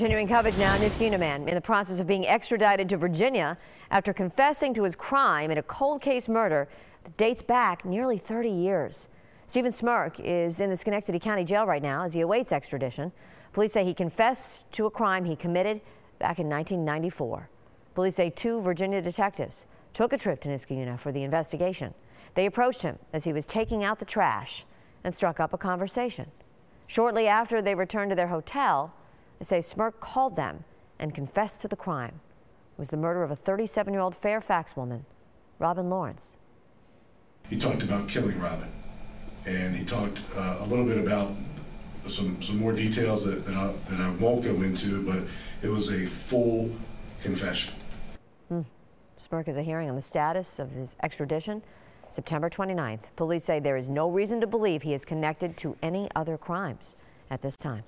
Continuing coverage now, Niskayuna man in the process of being extradited to Virginia after confessing to his crime in a cold case murder that dates back nearly 30 years. Stephen Smerk is in the Schenectady County Jail right now as he awaits extradition. Police say he confessed to a crime he committed back in 1994. Police say two Virginia detectives took a trip to Niskayuna for the investigation. They approached him as he was taking out the trash and struck up a conversation. Shortly after they returned to their hotel, they say Smerk called them and confessed to the crime. It was the murder of a 37-year-old Fairfax woman, Robin Lawrence. He talked about killing Robin, and he talked uh, a little bit about some, some more details that, that, I, that I won't go into, but it was a full confession. Hmm. Smerk is a hearing on the status of his extradition. September 29th. Police say there is no reason to believe he is connected to any other crimes at this time.